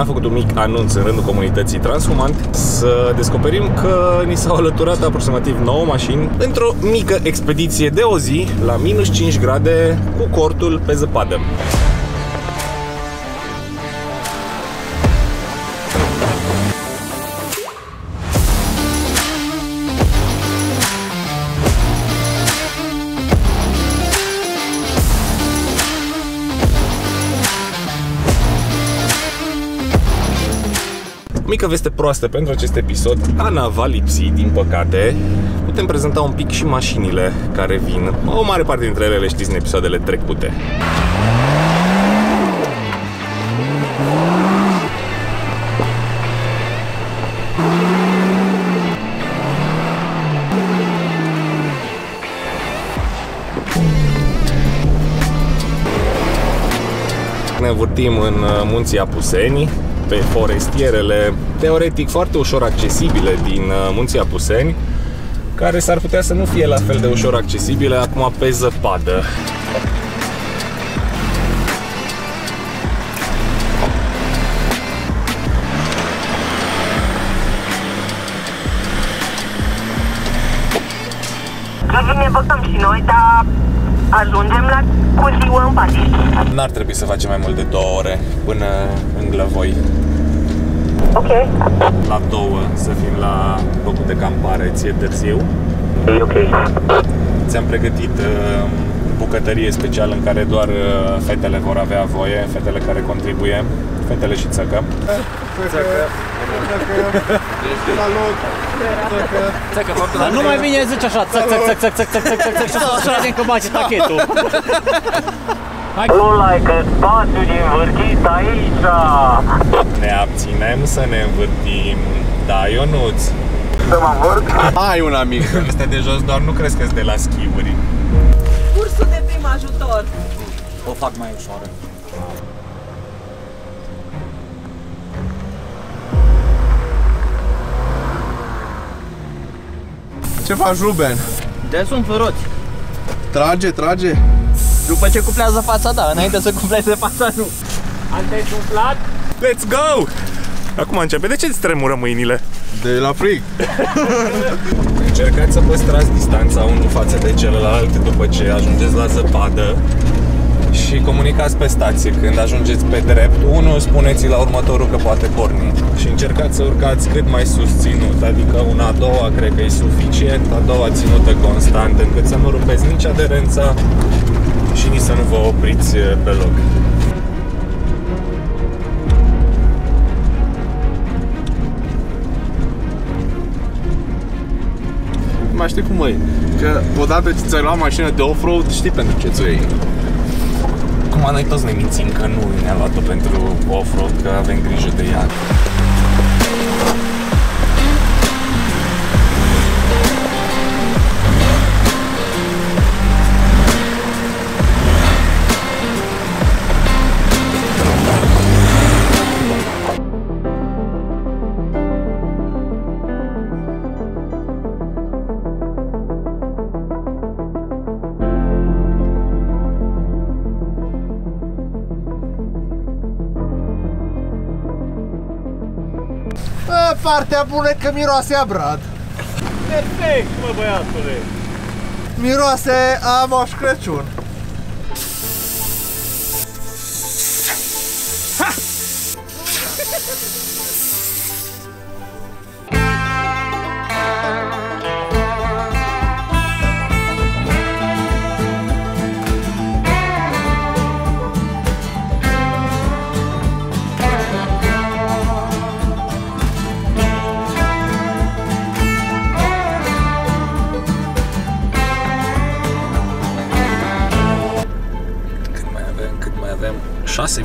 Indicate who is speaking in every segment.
Speaker 1: Am făcut un mic anunț în rândul comunității Transhumant să descoperim că ni s-au alăturat aproximativ 9 mașini într-o mică expediție de o zi la minus 5 grade cu cortul pe zăpadă. Mică veste proastă pentru acest episod. Ana va lipsi, din păcate. Putem prezenta un pic și mașinile care vin. O mare parte dintre ele le știți în episoadele trecute. Ne învârtim în uh, munții Apuseni, pe forestierele teoretic foarte ușor accesibile din uh, munții Apuseni, care s-ar putea să nu fie la fel de ușor accesibile acum pe zăpadă.
Speaker 2: Trebuie ne băgăm și noi, dar ajungem la cu ziua în Paris.
Speaker 1: N-ar trebui să facem mai mult de două ore până în Glăvoi.
Speaker 2: Ok.
Speaker 1: La două să fim la locul de campare, ție târziu.
Speaker 2: E ok.
Speaker 1: Ți-am pregătit uh, bucătărie specială în care doar uh, fetele vor avea voie, fetele care contribuie, fetele și țăcă.
Speaker 3: Dar nu mai bine zici așa, țăc, țăc, țăc, țăc, țăc, țăc, țăc, țăc, țăc, și să credem că bagi tachetul.
Speaker 2: Nu like spațiu din vârchit aici.
Speaker 1: Ne abținem să ne învârtim. Da, Ionuț.
Speaker 2: Să mă învârt?
Speaker 4: Ai un amic.
Speaker 1: Ăsta de jos doar nu crezi că de la schiuri.
Speaker 5: cursul de prim ajutor.
Speaker 3: O fac mai ușoară.
Speaker 4: Ce faci, Ruben?
Speaker 3: De sunt făroți.
Speaker 4: Trage, trage.
Speaker 3: După ce cuplează fața, da, înainte să cupleze fața, nu. Ante suflat?
Speaker 1: Let's go! Acum începe. De ce îți tremură mâinile?
Speaker 4: De la frig.
Speaker 1: Încercați să păstrați distanța unul față de celălalt după ce ajungeți la zăpadă și comunicați pe stație. Când ajungeți pe drept, unul spuneți la următorul că poate porni și încercați să urcați cât mai susținut, adică una a doua cred că e suficient, a doua ținută constant încât să nu rupeți nici aderența și nici să nu vă opriți pe loc.
Speaker 4: Mai știi cum e? Că odată ce ți-ai luat mașină de off-road, știi pentru ce ți-o iei.
Speaker 1: Acum noi toți ne mințim că nu ne-a luat-o pentru off-road, că avem grijă de ea.
Speaker 4: Că miroase a brad.
Speaker 3: Perfect, mă băiatule.
Speaker 4: Miroase a Moș Crăciun.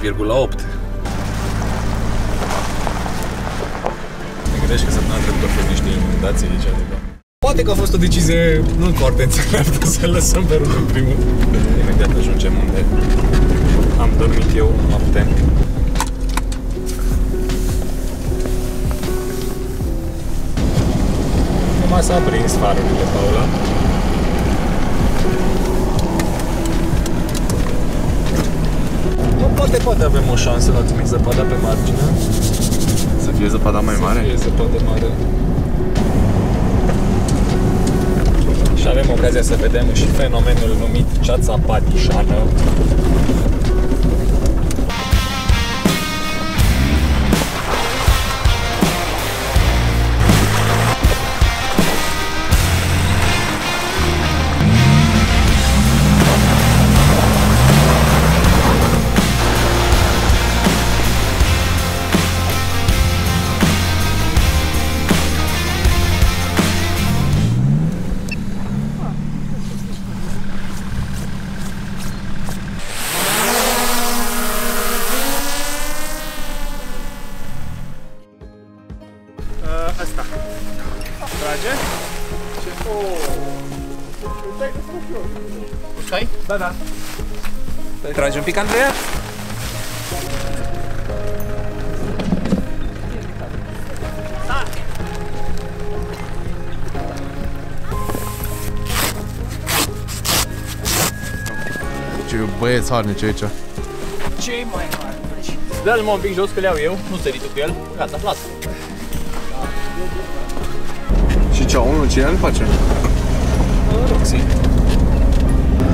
Speaker 1: 6,8 Te gândești că săptămâna trecută au fost niște inundații aici, adică... Poate că a fost o decizie nu foarte înțeleaptă să lăsăm pe rând în primul. Imediat ajungem unde am dormit eu noapte. Numai s-a aprins farurile, Paula.
Speaker 6: Poate, poate avem o șansă la trimis zăpada pe margine.
Speaker 7: Să fie zăpada mai mare?
Speaker 6: E zăpadă mare. Și avem ocazia să vedem și fenomenul numit ceața patișană. Pic, Andreea?
Speaker 7: Ce băieți harnici aici.
Speaker 3: Cei mai harnici. Dă-l mă un pic jos că le iau eu, nu sări tu cu el. Gata, lasă.
Speaker 7: Și ce, unul cine îl face?
Speaker 6: Roxy.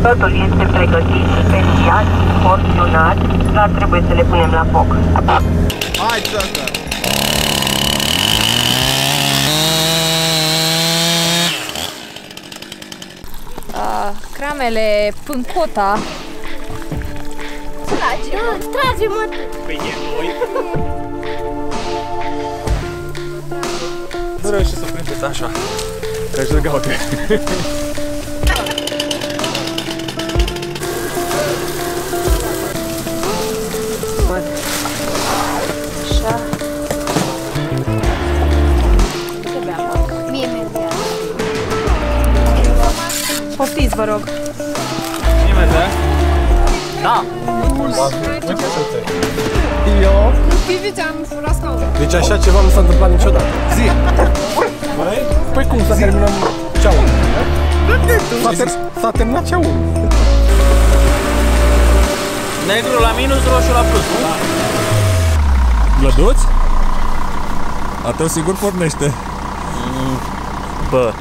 Speaker 8: Totul este pregătit, special, porționat, dar trebuie să le punem la foc.
Speaker 7: Hai, ce asta?
Speaker 9: Cramele, pâncota. Trage, da, trage, mă.
Speaker 3: Păi e noi.
Speaker 6: Nu reușesc să prindeți așa. Treci lângă ochi.
Speaker 9: Poftiți, vă rog.
Speaker 3: Cine merge? Da.
Speaker 4: Eu?
Speaker 5: Viviți, am furat scaunul.
Speaker 4: Deci așa ceva nu s-a întâmplat niciodată. Zi! Păi cum să terminăm ceaul? S-a, ter- s-a terminat ceaul.
Speaker 3: Negru la minus, roșu la plus. Da.
Speaker 6: Glăduț? A tău sigur pornește.
Speaker 10: Bă,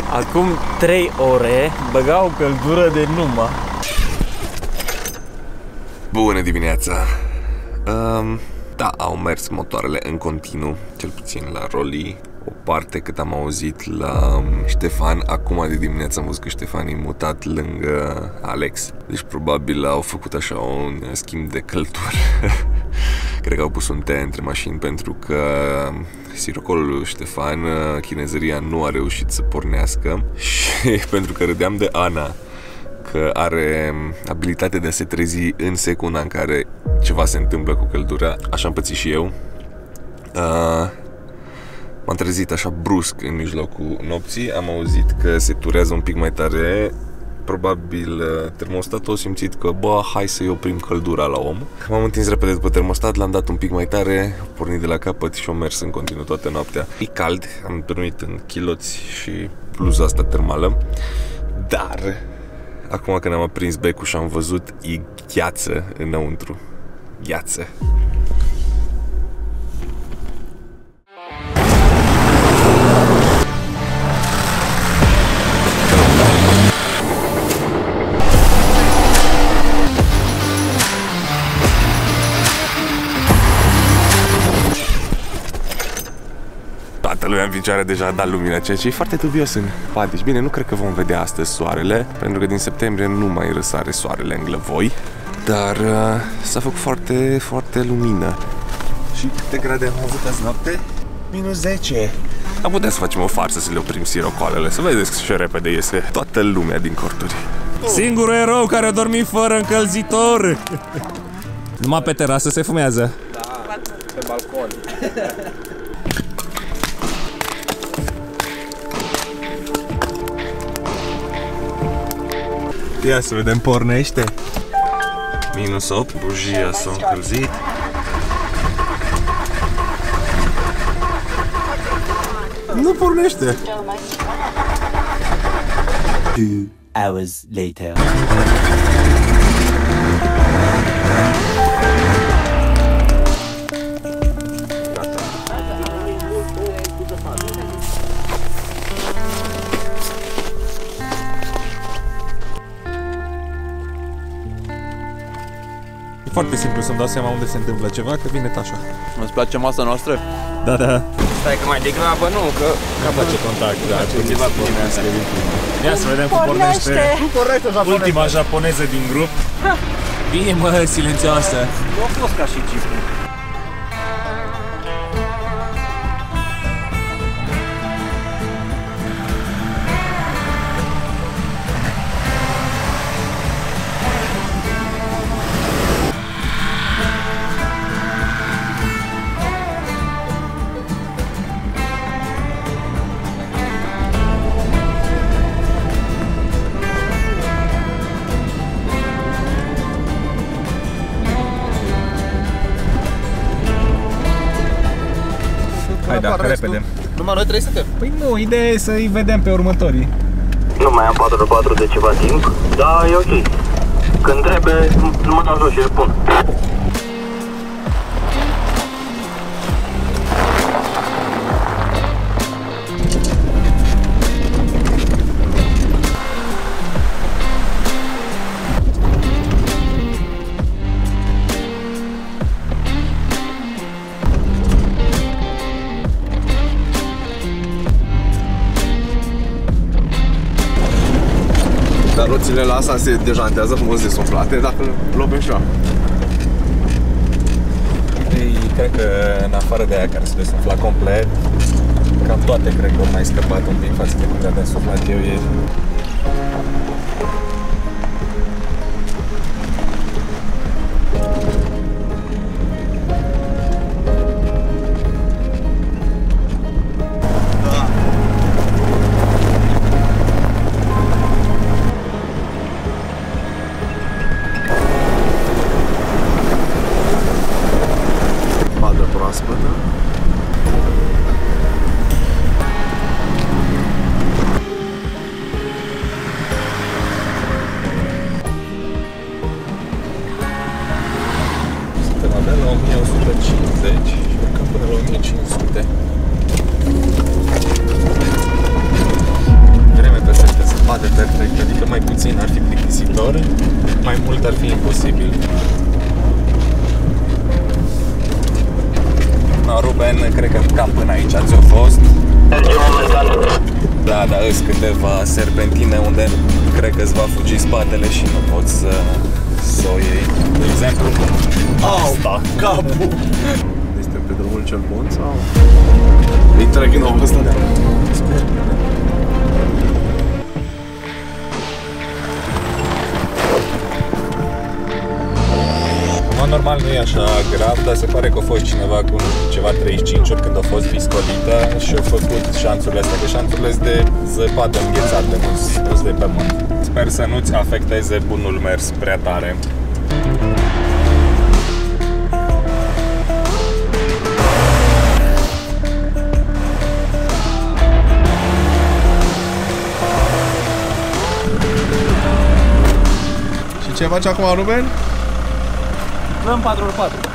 Speaker 10: acum 3 ore băgau o căldură de numă.
Speaker 1: Bună dimineața! Um, da, au mers motoarele în continuu, cel puțin la Roli, o parte cât am auzit la um, Ștefan. Acum de dimineață am văzut că Ștefan e mutat lângă Alex, deci probabil au făcut așa un schimb de căldură. Cred că au pus un te între mașini pentru că sirocolul lui Ștefan, chinezăria nu a reușit să pornească și pentru că râdeam de Ana, că are abilitatea de a se trezi în secunda în care ceva se întâmplă cu căldura. Așa am pățit și eu. Uh, m-am trezit așa brusc în mijlocul nopții, am auzit că se turează un pic mai tare, probabil uh, termostatul a simțit că, bă, hai să-i oprim căldura la om. M-am întins repede după termostat, l-am dat un pic mai tare, a pornit de la capăt și a mers în continuu toată noaptea. E cald, am dormit în chiloți și bluza asta termală, dar acum când am aprins becul și am văzut, e gheață înăuntru. Gheață. Picioare deja a dat lumina, ceea ce e foarte dubios în Padiș. Bine, nu cred că vom vedea astăzi soarele, pentru că din septembrie nu mai răsare soarele în glăvoi, dar uh, s-a făcut foarte, foarte lumină. Și câte grade am avut azi noapte? Minus 10. Am putea să facem o farsă să le oprim sirocoalele, să vedeți ce repede iese toată lumea din corturi.
Speaker 6: Singurul erou care a dormit fără încălzitor. Numai pe terasă se fumează.
Speaker 7: Pe balcon.
Speaker 6: Ia să vedem, pornește. Minus 8, bujia s-a încălzit.
Speaker 4: Nu pornește.
Speaker 3: Two hours later.
Speaker 1: Foarte simplu să-mi dau seama unde se întâmplă ceva, că vine tașa.
Speaker 11: Îți place masa noastră?
Speaker 1: Da, da.
Speaker 11: Stai că mai degrabă nu, că...
Speaker 1: Ca face contact, da.
Speaker 11: ceva cu mine asta.
Speaker 1: Ia să vedem cum pornește
Speaker 11: Corect,
Speaker 1: ultima japoneză din grup. Bine, mă, silențioasă.
Speaker 11: Nu a fost ca și Jeep.
Speaker 1: Hai, da, repede.
Speaker 11: Numai noi trei suntem.
Speaker 1: Păi nu, ideea e să-i vedem pe următorii.
Speaker 2: Nu mai am 4 de ceva timp, dar e ok. Când trebuie, mă dau jos și spun.
Speaker 4: Dar roțile la asta se dejantează frumos desumflate dacă lovim și
Speaker 1: Ei, cred că în afară de aia care se desumfla complet, cam toate cred că au mai scăpat un pic față de cum le-am desumflat eu ieri. Cam până aici ți-a fost. Da, da, îs câteva serpentine unde cred că îți va fugi spatele și nu poți să, să o iei. De exemplu, asta.
Speaker 4: Capul! Este pe drumul cel bun sau? Îi trec în ăsta de
Speaker 1: Sper că da. Normal nu e așa grav, dar se pare că a fost cineva cu nu știu, ceva 35 ori când a fost piscolită și a făcut șanțurile astea, că șanțurile sunt de zăpadă înghețate, nu sunt de pământ. Sper să nu-ți afecteze bunul mers prea tare.
Speaker 4: Și ce faci acum, Ruben?
Speaker 11: Dăm 4x4.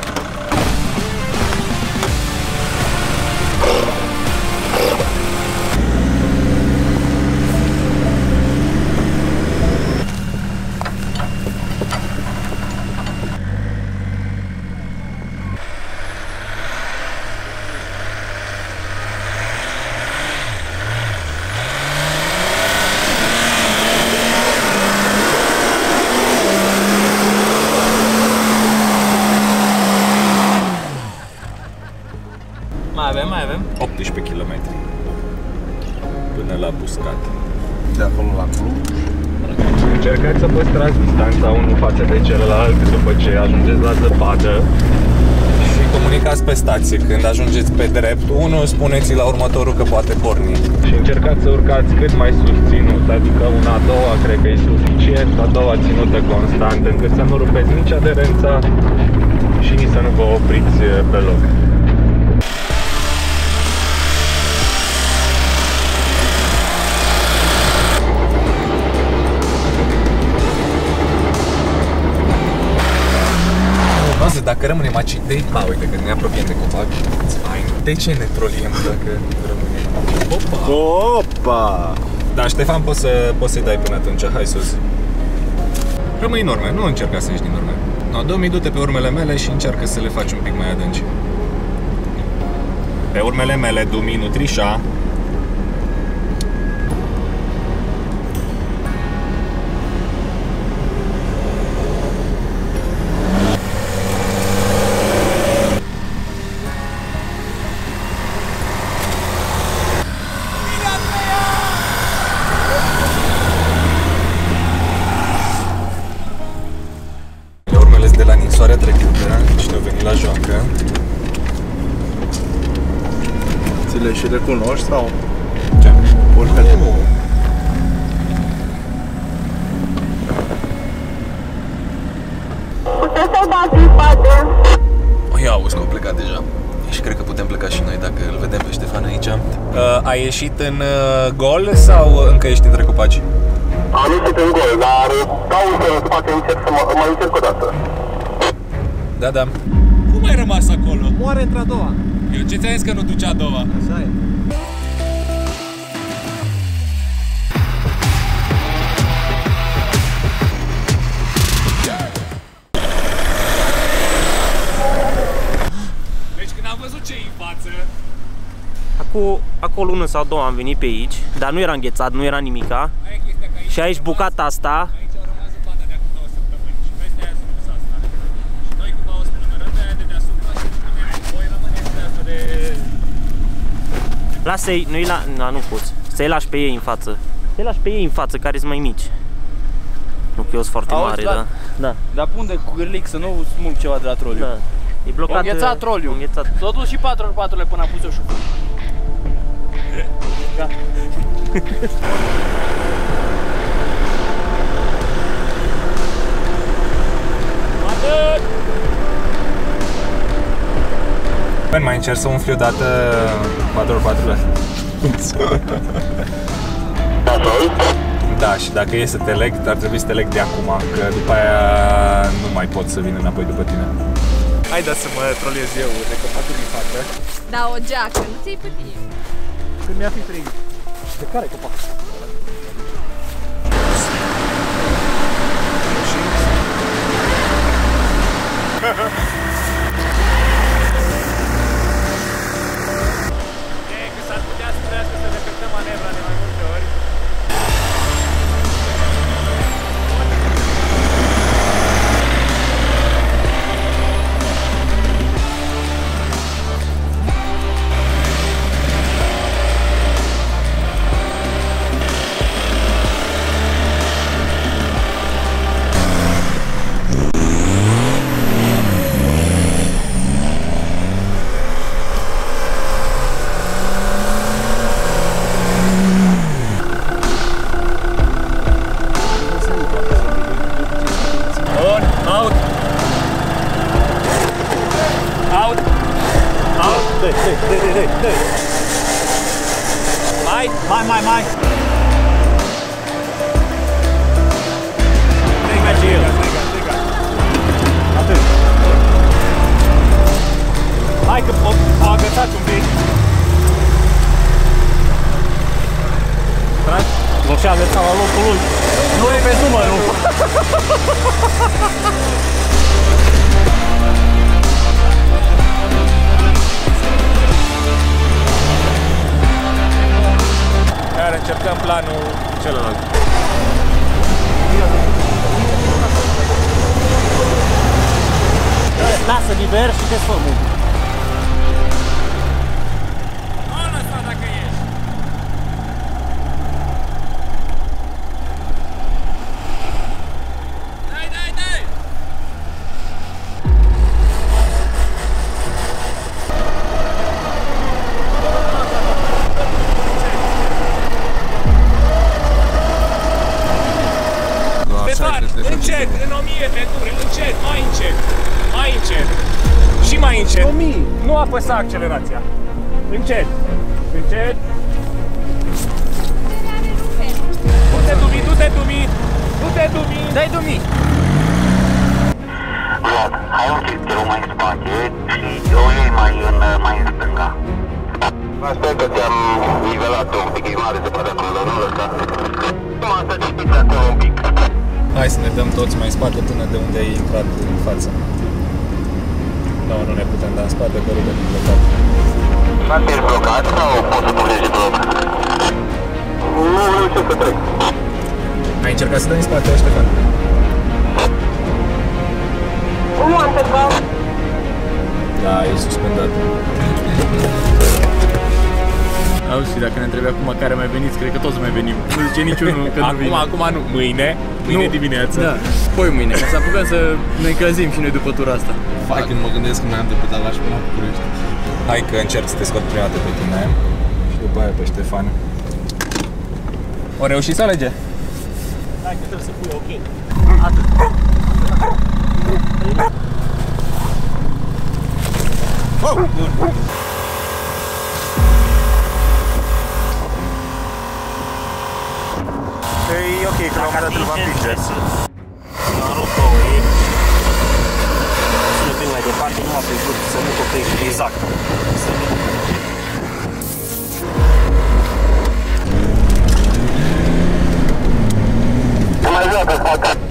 Speaker 1: Celălalt după ce ajungeți la zăpadă și comunicați pe stație. Când ajungeți pe drept, unul spuneți la următorul că poate porni. Și încercați să urcați cât mai susținut, adică una, a doua cred că e suficient, a doua ținută constant, încât să nu rupeți nici aderența și nici să nu vă opriți pe loc. Dacă rămânem aici, de... Ma, uite, că ne apropiem de copac, it's fine. De ce ne troliem dacă rămânem aici? Opa!
Speaker 4: Opa!
Speaker 1: Da, Ștefan, poți, să, poți să-i dai până atunci, hai sus. Rămâi în urmă, nu încerca să ieși din urmă. No, Domi, du-te pe urmele mele și încearcă să le faci un pic mai adânci. Pe urmele mele, Dumi, nu
Speaker 4: Ți le și recunoști sau?
Speaker 1: Ce?
Speaker 4: Urcă
Speaker 1: Nu.
Speaker 2: Puteți să-i dați în spate?
Speaker 12: O ia auzi că au plecat deja. Și cred că putem pleca și noi dacă îl vedem pe Ștefan aici.
Speaker 1: Uh, ai ieșit în uh, gol sau încă ești între copaci?
Speaker 2: Am ieșit în gol, dar caut în spate, încerc să mă, mai încerc o dată.
Speaker 1: Da, da.
Speaker 6: Cum ai rămas acolo?
Speaker 3: Moare într-a doua.
Speaker 6: Eu ce ți-am zis că nu duce a doua?
Speaker 3: Așa e.
Speaker 10: Acum, acolo lună sau două am venit pe aici, dar nu era înghețat, nu era nimica.
Speaker 6: aia e chestia că aici,
Speaker 10: Și aici bucata asta,
Speaker 6: aici au rămas zăpada de acum două săptămâni și peste aia s-a pus asta. Și noi cumva o să ne numărăm de aia de deasupra și punem voi rămâneți de asta de...
Speaker 10: lasă-i, nu-i la... Na, nu poți. Să-i lași pe ei în față. Să-i lași pe ei în față, care sunt mai mici. Nu că eu sunt foarte
Speaker 3: Auzi,
Speaker 10: mare,
Speaker 3: la-
Speaker 10: da? Da,
Speaker 3: Dar pun de cu gârlic să nu smulg ceva de la troliu.
Speaker 10: da. E blocat...
Speaker 3: O înghețat troliu.
Speaker 10: Înghețat.
Speaker 3: S-a dus și 4x4 până a pus eu șufu.
Speaker 1: Bine, mai încerc să umfli odată 4x4 Da, și dacă e să te leg, ar trebui să te leg de acum, că după aia nu mai pot să vin înapoi după tine.
Speaker 4: Hai da să mă trolez eu de copacul din față.
Speaker 9: Da, o geacă, nu ți-ai pe tine.
Speaker 3: Când mi-a fi frig. De care copac?
Speaker 6: E Hai că o, o agățați un pic.
Speaker 3: Nu și-a agățat la locul lui. Nu e pe numărul.
Speaker 6: Iar încercăm planul celălalt.
Speaker 3: Lasă liber și desfăm un pic.
Speaker 6: Nu lăsa dacă ești. Dai, dai, dai! Stefan, încet, în 1000 de ture, încet, mai încet, mai încet și mai încet.
Speaker 3: 1000.
Speaker 6: Nu apăsa accelerația. Încet, încet. Du-te, Dumi, du-te, Dumi, du-te, Dumi.
Speaker 3: Dai dumi.
Speaker 2: Vlad, hai un pic mai în spate și o iei mai în, mai în stânga. Sper că ți-am nivelat un pic, e mare de pe acolo, nu lăsa. Mă să citiți acolo un pic.
Speaker 1: Hai să ne dăm toți mai în spate până de unde ai intrat în față. Nu, nu ne putem da în spate, că rugă din blocat.
Speaker 2: Sunteți blocat sau poți să dublezi bloc? Nu, nu știu să trec.
Speaker 1: Ai încercat să dai în spate, Ștefan?
Speaker 2: Nu am încercat.
Speaker 1: Da, e suspendat.
Speaker 13: Auzi, și dacă ne întrebi acum care mai veniți, cred că toți mai venim. Nu zice niciunul că nu
Speaker 1: Acum,
Speaker 13: vine.
Speaker 1: acum nu, mâine, mâine
Speaker 13: Nu.
Speaker 1: dimineață.
Speaker 13: Da, poi mâine, ca să apucăm să ne încălzim și noi după tura asta.
Speaker 4: Hai când mă gândesc că mai am de pedalat și până la București.
Speaker 1: Hai că încerc să te scot prima dată pe tine și după aia pe Ștefan. O reușit să alege?
Speaker 10: Hai că trebuie să pui ok.
Speaker 1: E ok, că la un moment dat îl va împinge.
Speaker 10: parte numai pe grup, să nu copești exact. Să nu... Mai vreau să fac